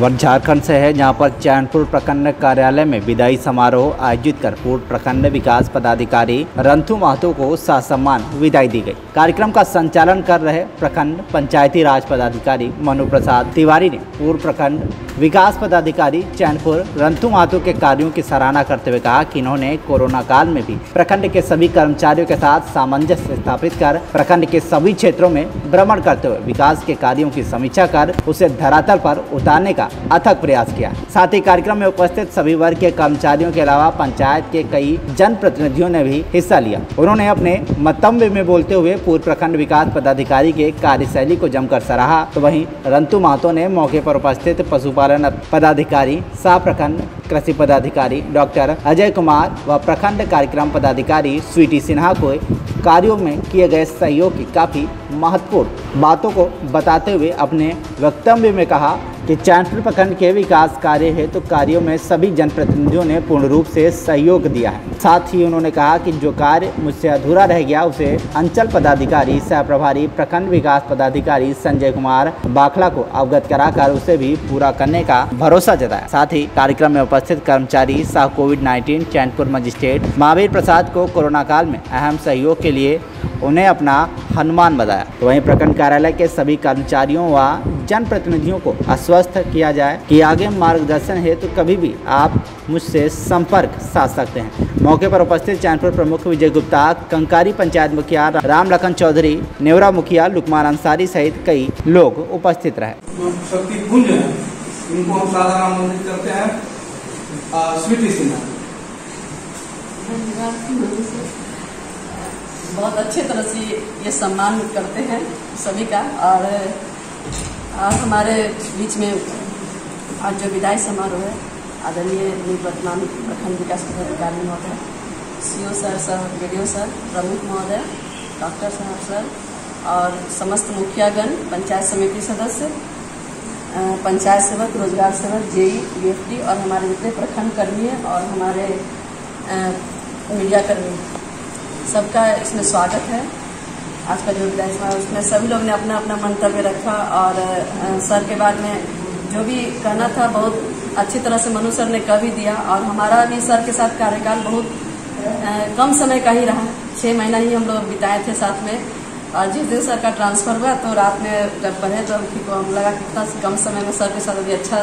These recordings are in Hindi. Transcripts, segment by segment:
खबर झारखंड से है, जहाँ पर चैनपुर प्रखंड कार्यालय में विदाई समारोह आयोजित कर पूर्व प्रखंड विकास पदाधिकारी रंथु महतो को सम्मान विदाई दी गई। कार्यक्रम का संचालन कर रहे प्रखंड पंचायती राज पदाधिकारी मनु प्रसाद तिवारी ने पूर्व प्रखंड विकास पदाधिकारी चैनपुर रंतु महतो के कार्यों की सराहना करते हुए कहा कि इन्होंने कोरोना काल में भी प्रखंड के सभी कर्मचारियों के साथ सामंजस्य स्थापित कर प्रखंड के सभी क्षेत्रों में भ्रमण करते हुए विकास के कार्यों की समीक्षा कर उसे धरातल पर उतारने का अथक प्रयास किया। साथ ही कार्यक्रम में उपस्थित सभी वर्ग के कर्मचारियों के अलावा पंचायत के कई जनप्रतिनिधियों ने भी हिस्सा लिया। उन्होंने अपने मतम्य में बोलते हुए पूर्व प्रखंड विकास पदाधिकारी के कार्यशैली को जमकर सराहा। तो वहीं रंतु महतो ने मौके पर उपस्थित पशुपालन पदाधिकारी सह प्रखंड कृषि पदाधिकारी डॉक्टर अजय कुमार व प्रखंड कार्यक्रम पदाधिकारी स्वीटी सिन्हा को कार्यों में किए गए सहयोग की काफ़ी महत्वपूर्ण बातों को बताते हुए अपने वक्तव्य में कहा कि चैनपुर प्रखंड के विकास कार्य हेतु तो कार्यों में सभी जनप्रतिनिधियों ने पूर्ण रूप से सहयोग दिया है। साथ ही उन्होंने कहा कि जो कार्य मुझसे अधूरा रह गया, उसे अंचल पदाधिकारी, सह प्रभारी, प्रखंड विकास पदाधिकारी संजय कुमार बाखला को अवगत कराकर उसे भी पूरा करने का भरोसा जताया। साथ ही कार्यक्रम में उपस्थित कर्मचारी सह COVID nineteen, Chainpur magistrate Mahavir Prasad को कोरोना काल में अहम सहयोग के लिए उन्हें अपना हनुमान बताया। तो वहीं प्रखंड कार्यालय के सभी कर्मचारियों व जनप्रतिनिधियों को आश्वस्त किया जाए कि आगे मार्गदर्शन है तो कभी भी आप मुझसे संपर्क साध सकते हैं। मौके पर उपस्थित चैनपुर प्रमुख विजय गुप्ता कंकारी पंचायत मुखिया राम लखन चौधरी नेवरा मुखिया लुकमान अंसारी सहित कई लोग उपस्थित रहे। शक्ति कुंज है। उनको हम साधारण आमंत्रित करते हैं। स्वीटी सिन्हा। बहुत अच्छे तरह से ये सम्मान करते हैं सभी का। और आज हमारे बीच में आज जो विदाई समारोह है, आदरणीय निवर्तमान प्रखंड विकास पदाधिकारी महोदय, CO sir sir BDO sir, प्रमुख महोदय, डॉक्टर साहब सर और समस्त मुखियागण, पंचायत समिति सदस्य पंचायत सेवक, रोज़गार सेवक, जेई, यूएफटी और हमारे जितने प्रखंड कर्मी हैं और हमारे मीडिया कर्मी सबका इसमें स्वागत है। आज का जो विदाई समारोह उसमें सभी लोग ने अपना अपना मंतव्य रखा और सर के बाद में जो भी कहना था, बहुत अच्छी तरह से मनु सर ने कह भी दिया और हमारा भी सर के साथ कार्यकाल बहुत कम समय का ही रहा। छः महीना ही हम लोग बिताए थे साथ में। और जिस दिन सर का ट्रांसफ़र हुआ तो रात में जब पढ़े तो हम लगा कितना कम समय में सर के साथ अभी अच्छा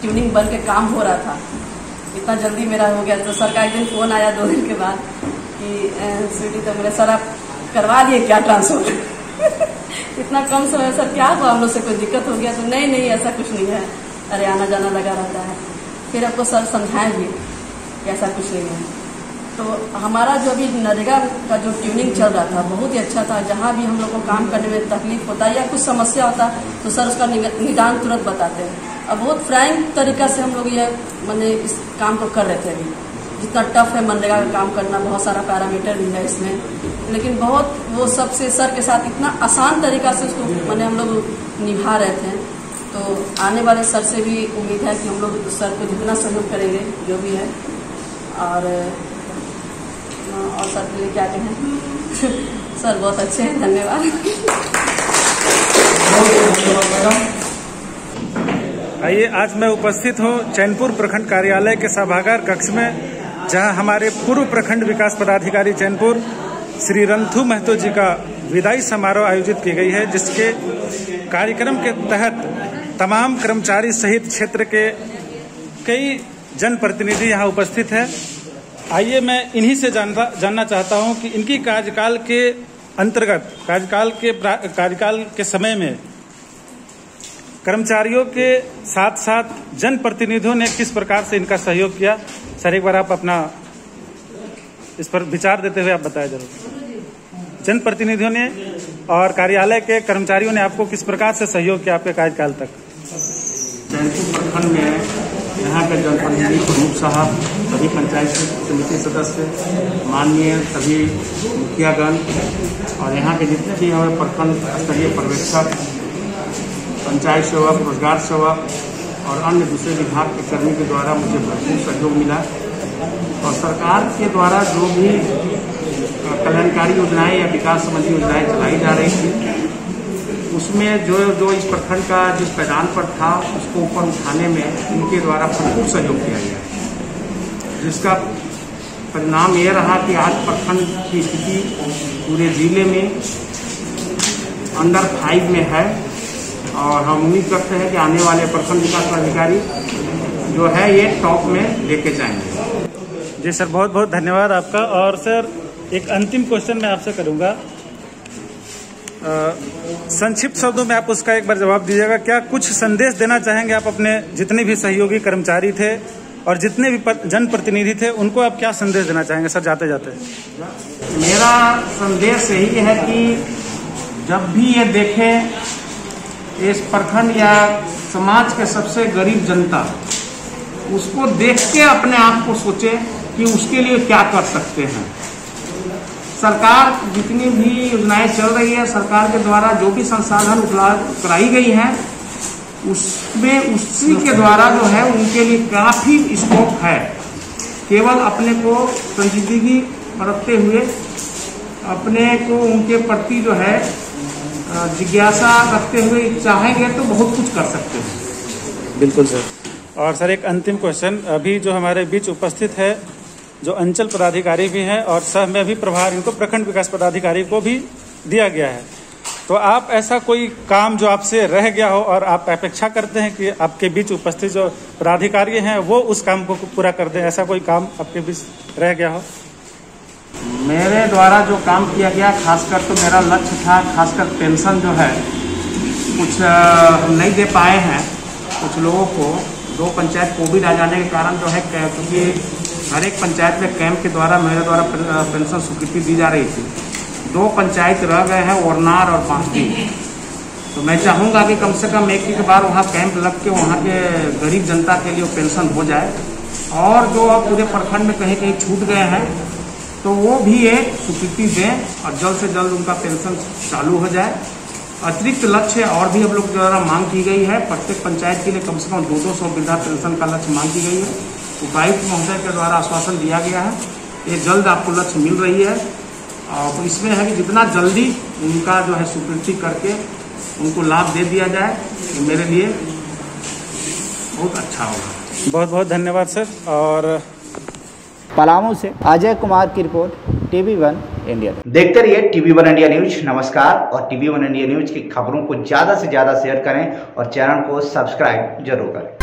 ट्यूनिंग बन के काम हो रहा था। इतना जल्दी मेरा हो गया तो सर का एक दिन फ़ोन आया दो दिन के बाद। कि स्वीटी तो मेरे सर आप करवा दिए क्या ट्रांसफ़र इतना कम समय सर क्या हुआ? हम लोग से कोई दिक्कत हो गया तो नहीं नहीं, ऐसा कुछ नहीं है। अरे आना जाना लगा रहता है। फिर आपको सर समझाए भी ऐसा कुछ नहीं है। तो हमारा जो अभी नरेगा का जो ट्यूनिंग चल रहा था, बहुत ही अच्छा था। जहाँ भी हम लोग को काम करने में तकलीफ़ होता है या कुछ समस्या होता तो सर उसका निदान तुरंत बताते। हैं अब बहुत फ्रैंक तरीका से हम लोग ये, मैंने इस काम को कर रहे थे अभी। जितना टफ है मनरेगा का काम करना, बहुत सारा पैरामीटर भी है इसमें। लेकिन बहुत वो सबसे सर के साथ इतना आसान तरीका से उसको मैंने हम लोग निभा रहे थे। तो आने वाले सर से भी उम्मीद है कि हम लोग सर को जितना सहयोग करेंगे, जो भी है। और और सर के लिए क्या कहें? सर बहुत अच्छे हैं, धन्यवाद। आइए, आज मैं उपस्थित हूँ चैनपुर प्रखंड कार्यालय के सभागार कक्ष में। जहाँ हमारे पूर्व प्रखंड विकास पदाधिकारी चैनपुर, श्री रंथु महतो जी का विदाई समारोह आयोजित की गई है, जिसके कार्यक्रम के तहत तमाम कर्मचारी सहित क्षेत्र के कई जनप्रतिनिधि यहाँ उपस्थित हैं। आइए मैं इन्हीं से जानता, जानना चाहता हूँ कि इनकी कार्यकाल के अंतर्गत, कार्यकाल के कार्यकाल के समय में कर्मचारियों के साथ साथ जनप्रतिनिधियों ने किस प्रकार से इनका सहयोग किया? सर, एक बार आप अपना इस पर विचार देते हुए आप बताया ज़रूर। जनप्रतिनिधियों ने और कार्यालय के कर्मचारियों ने आपको किस प्रकार से सहयोग किया आपके कार्यकाल तक? जैनपुर प्रखंड में यहाँ के जनप्रतिनिधि प्रमुख साहब, सभी पंचायत समिति सदस्य, माननीय सभी मुखियागण और यहाँ के जितने भी हमारे प्रखंड स्तरीय पर्यवेक्षक पंचायत सेवक रोज़गार सेवक और अन्य दूसरे विभाग के कर्मी के द्वारा मुझे भरपूर सहयोग मिला। और सरकार के द्वारा जो भी कल्याणकारी योजनाएँ या विकास संबंधी योजनाएँ चलाई जा रही थी, उसमें जो जो इस प्रखंड का जिस पैदान पर था, उसको ऊपर उठाने में इनके द्वारा भरपूर सहयोग किया गया। जिसका परिणाम यह रहा कि आज प्रखंड की स्थिति पूरे ज़िले में अंडर फाइव में है। और हम उम्मीद करते हैं कि आने वाले प्रखंड विकास अधिकारी जो है ये टॉप में लेके जाएँगे। जी सर बहुत बहुत धन्यवाद आपका। और सर एक अंतिम क्वेश्चन मैं आपसे करूँगा। संक्षिप्त शब्दों में आप उसका एक बार जवाब दीजिएगा। क्या कुछ संदेश देना चाहेंगे आप अपने जितने भी सहयोगी कर्मचारी थे और जितने भी जनप्रतिनिधि थे उनको आप क्या संदेश देना चाहेंगे सर जाते जाते? मेरा संदेश यही है कि जब भी ये देखें इस प्रखंड या समाज के सबसे गरीब जनता, उसको देख के अपने आप को सोचे कि उसके लिए क्या कर सकते हैं। सरकार जितनी भी योजनाएँ चल रही है, सरकार के द्वारा जो भी संसाधन उपलब्ध कराई गई हैं, उसमें उसी के द्वारा जो है, उनके लिए काफ़ी स्कोप है। केवल अपने को संजीदगी बरतते हुए, अपने को उनके प्रति जो है जिज्ञासा रखते हुए चाहेंगे तो बहुत कुछ कर सकते हैं। बिल्कुल सर। और सर एक अंतिम क्वेश्चन अभी जो हमारे बीच उपस्थित है जो अंचल पदाधिकारी भी हैं और सह में भी प्रभार इनको प्रखंड विकास पदाधिकारी को भी दिया गया है। तो आप ऐसा कोई काम जो आपसे रह गया हो और आप अपेक्षा करते हैं कि आपके बीच उपस्थित जो पदाधिकारी हैं वो उस काम को पूरा कर दें? ऐसा कोई काम आपके बीच रह गया हो? मेरे द्वारा जो काम किया गया, खासकर तो मेरा लक्ष्य था, खासकर पेंशन जो है, कुछ हम नहीं दे पाए हैं। कुछ लोगों को, दो पंचायत कोविड आ जाने के कारण जो है क्योंकि हर एक पंचायत में कैंप के द्वारा, मेरे द्वारा पेंशन स्वीकृति दी जा रही थी। दो पंचायत रह गए हैं, ओरनार और पांचडी तो मैं चाहूँगा कि कम से कम एक एक बार वहाँ कैंप लग के, वहाँ के गरीब जनता के लिए पेंशन हो जाए। और जो अब पूरे प्रखंड में कहीं कहीं छूट गए हैं तो वो भी एक स्वीकृति दें और जल्द से जल्द उनका पेंशन चालू हो जाए। अतिरिक्त लक्ष्य और भी हम लोग द्वारा मांग की गई है। प्रत्येक पंचायत के लिए कम से कम दो दो सौ वृद्धा पेंशन का लक्ष्य मांग की गई है। उपायुक्त महोदय के द्वारा आश्वासन दिया गया है। ये जल्द आपको लक्ष्य मिल रही है। और इसमें है कि जितना जल्दी उनका जो है स्वीकृति करके उनको लाभ दे दिया जाए, ये मेरे लिए बहुत अच्छा होगा। बहुत बहुत धन्यवाद, सर। और पलामू से अजय कुमार की रिपोर्ट, टीवी वन इंडिया। देखते रहिए टीवी वन इंडिया न्यूज़, नमस्कार। और टीवी वन इंडिया न्यूज़ की खबरों को ज़्यादा से ज़्यादा शेयर करें और चैनल को सब्सक्राइब ज़रूर करें।